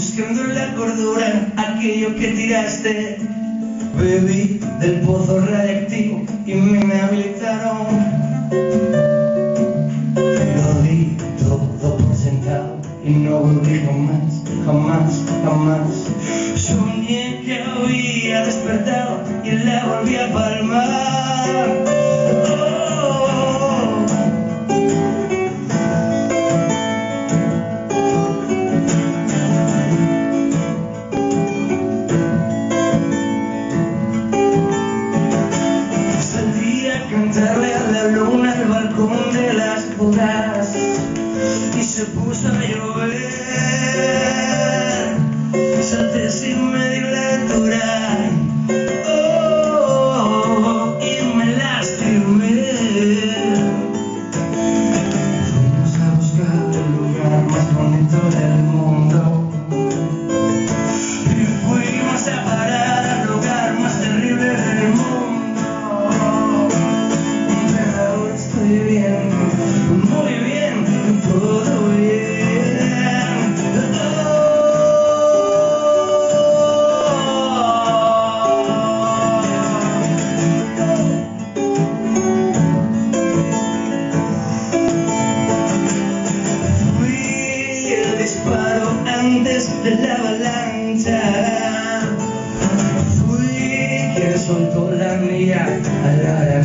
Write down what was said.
buscando la cordura, aquello que tiraste. Bebí del pozo radiactivo y me habilitaron. Lo di todo por sentado y no volví jamás, jamás, jamás. Soñé que había despertado y la volví a palmar. de la balanza. Fui quien soltó la mía a la